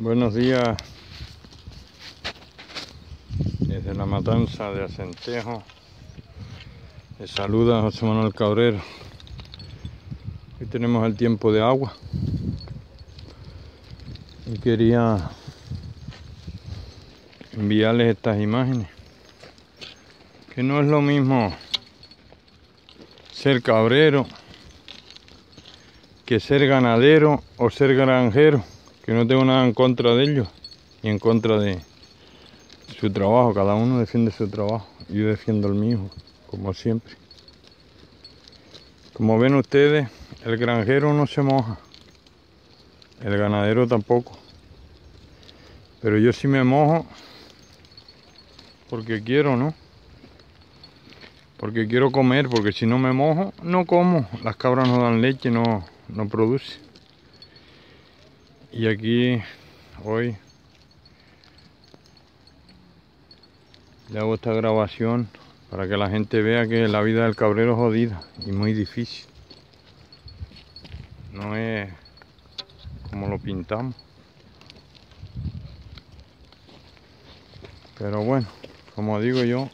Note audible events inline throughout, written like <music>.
Buenos días desde la matanza de Acentejo. Les saluda José Manuel Cabrero. Hoy tenemos el tiempo de agua. Y quería enviarles estas imágenes. Que no es lo mismo ser cabrero que ser ganadero o ser granjero que no tengo nada en contra de ellos y en contra de su trabajo. Cada uno defiende su trabajo. Yo defiendo el mío, como siempre. Como ven ustedes, el granjero no se moja. El ganadero tampoco. Pero yo sí me mojo porque quiero, ¿no? Porque quiero comer, porque si no me mojo, no como. Las cabras no dan leche, no, no produce. Y aquí hoy le hago esta grabación para que la gente vea que la vida del cabrero es jodida y muy difícil. No es como lo pintamos. Pero bueno, como digo yo,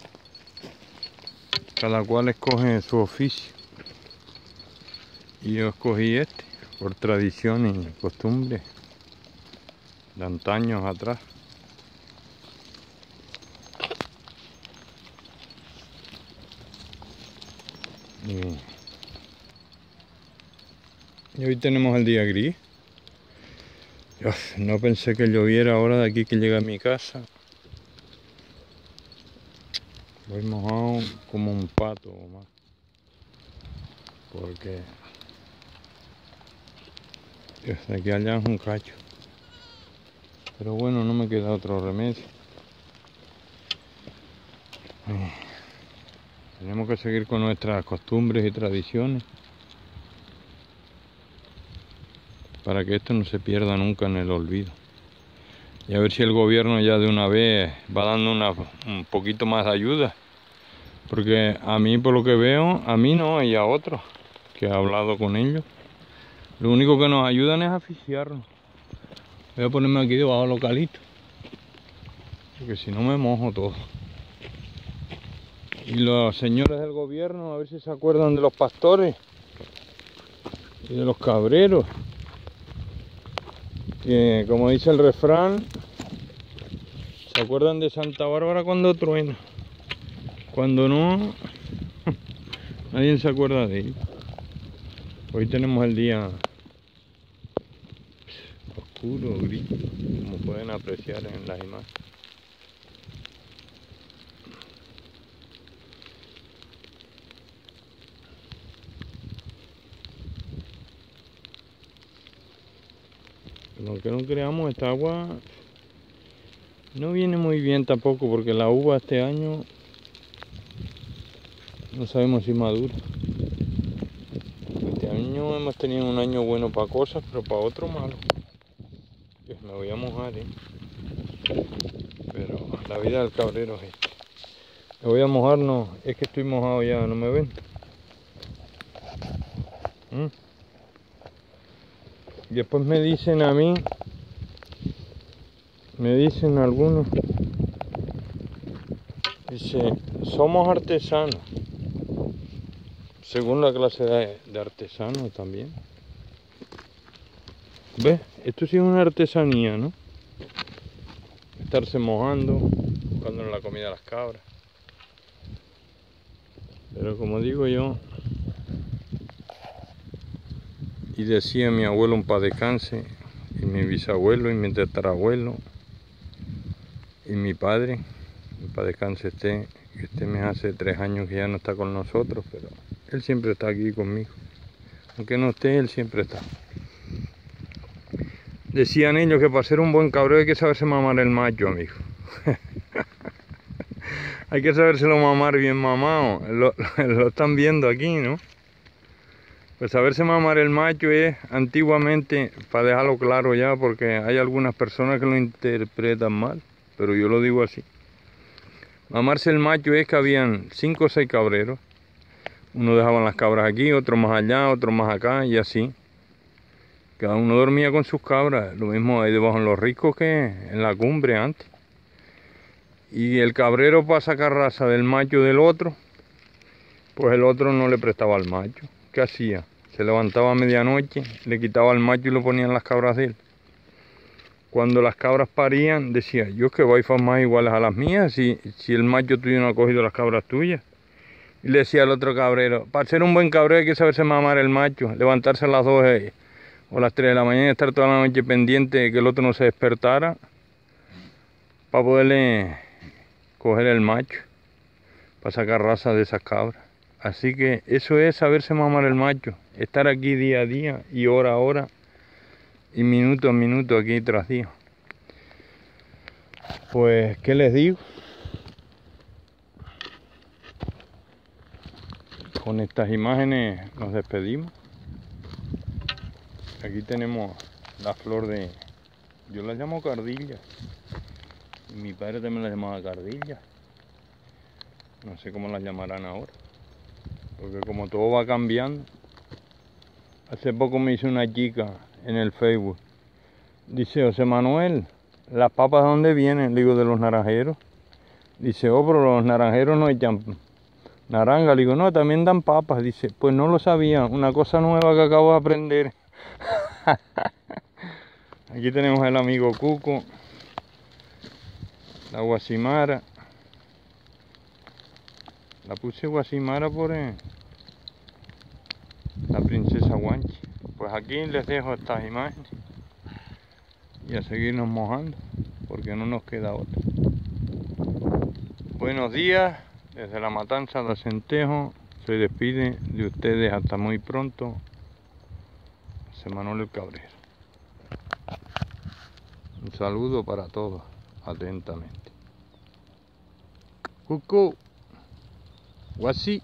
cada cual escoge su oficio. Y yo escogí este por tradición y costumbre de antaños atrás. Y, hoy tenemos el día gris. no pensé que lloviera ahora de aquí que llega a mi casa. Voy mojado como un pato más. Porque de aquí allá es un cacho. Pero bueno, no me queda otro remedio. Eh, tenemos que seguir con nuestras costumbres y tradiciones para que esto no se pierda nunca en el olvido. Y a ver si el gobierno ya de una vez va dando una, un poquito más de ayuda. Porque a mí, por lo que veo, a mí no, y a otros que he hablado con ellos, lo único que nos ayudan es asfixiarnos. Voy a ponerme aquí debajo localito. Porque si no me mojo todo. Y los señores del gobierno, a ver si se acuerdan de los pastores y de los cabreros. Que como dice el refrán, se acuerdan de Santa Bárbara cuando truena. Cuando no, <laughs> nadie se acuerda de él. Hoy tenemos el día oscuro, gris, como pueden apreciar en las imágenes. Aunque no creamos, esta agua no viene muy bien tampoco porque la uva este año no sabemos si madura. Este año hemos tenido un año bueno para cosas, pero para otro malo voy a mojar, ¿eh? Pero la vida del cabrero es esta. Voy a mojar, no, es que estoy mojado ya, ¿no me ven? ¿Mm? Después me dicen a mí, me dicen algunos, dice, somos artesanos, según la clase de, de artesanos también. ¿Ves? Esto sí es una artesanía, ¿no? Estarse mojando, buscando la comida a las cabras. Pero como digo yo, y decía mi abuelo un pa' descanse, y mi bisabuelo, y mi tatarabuelo, y mi padre, un pa' descanse esté, este mes hace tres años que ya no está con nosotros, pero él siempre está aquí conmigo. Aunque no esté, él siempre está. Decían ellos que para ser un buen cabrón hay que saberse mamar el macho, amigo. <laughs> hay que sabérselo mamar bien mamado. Lo, <laughs> lo, están viendo aquí, ¿no? Pues saberse mamar el macho es antiguamente, para dejarlo claro ya, porque hay algunas personas que lo interpretan mal, pero yo lo digo así. Mamarse el macho es que habían cinco o seis cabreros. Uno dejaban las cabras aquí, otro más allá, otro más acá y así Cada uno dormía con sus cabras, lo mismo ahí debajo en los ricos que en la cumbre antes. Y el cabrero para sacar raza del macho del otro, pues el otro no le prestaba al macho. ¿Qué hacía? Se levantaba a medianoche, le quitaba al macho y lo ponía en las cabras de él. Cuando las cabras parían, decía, yo es que voy a más iguales a las mías, si, si el macho tuyo no ha cogido las cabras tuyas. Y le decía al otro cabrero, para ser un buen cabrero hay que saberse mamar el macho, levantarse las dos eh, o las tres de la mañana y estar toda la noche pendiente de que el otro no se despertara para poderle coger el macho, para sacar raza de esas cabras. Así que eso es saberse mamar el macho, estar aquí día a día y hora a hora y minuto a minuto aquí tras día. Pues, ¿qué les digo? Con estas imágenes nos despedimos. Aquí tenemos la flor de... Yo la llamo cardilla. Y mi padre también la llamaba cardilla. No sé cómo la llamarán ahora. Porque como todo va cambiando. Hace poco me hizo una chica en el Facebook. Dice, José Manuel, ¿las papas de dónde vienen? Le digo, de los naranjeros. Dice, oh, pero los naranjeros no echan naranja. Le digo, no, también dan papas. Dice, pues no lo sabía, una cosa nueva que acabo de aprender. <laughs> Aquí tenemos el amigo Cuco, la guasimara. La puse guasimara por la princesa Guanchi. Pues aquí les dejo estas imágenes y a seguirnos mojando porque no nos queda otra. Buenos días desde la matanza de Centejo. Se despide de ustedes hasta muy pronto. José Manuel el Cabrero. Un saludo para todos, atentamente. Cucu, Guasi.